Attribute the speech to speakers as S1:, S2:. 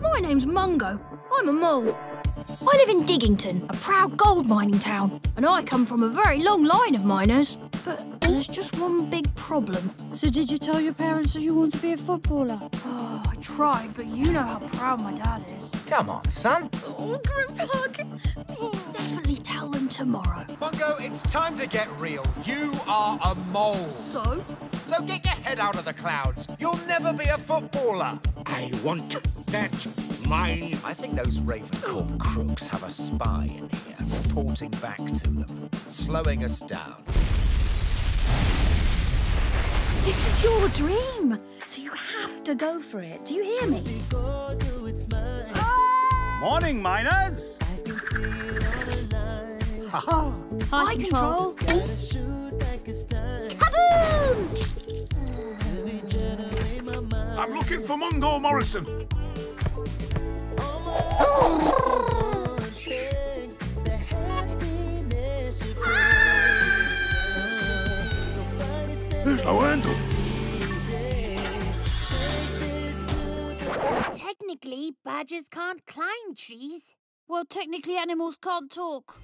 S1: My name's Mungo. I'm a mole. I live in Diggington, a proud gold mining town, and I come from a very long line of miners. But there's just one big problem.
S2: So did you tell your parents that you want to be a footballer?
S1: Oh, I tried, but you know how proud my dad is.
S3: Come on, son.
S1: Oh, group hug. Definitely tell them tomorrow.
S4: Mungo, it's time to get real. You are a mole.
S1: So?
S4: So get your head out of the clouds. You'll never be a footballer.
S5: I want that mine.
S4: I think those Ravencorp crooks have a spy in here, reporting back to them, slowing us down.
S2: This is your dream, so you have to go for it. Do you hear me? Ah!
S6: Morning, miners. Uh-huh.
S2: High,
S1: High control.
S5: I'm looking for Mungo Morrison. There's no handle.
S7: Technically, badgers can't climb trees.
S2: Well, technically, animals can't talk.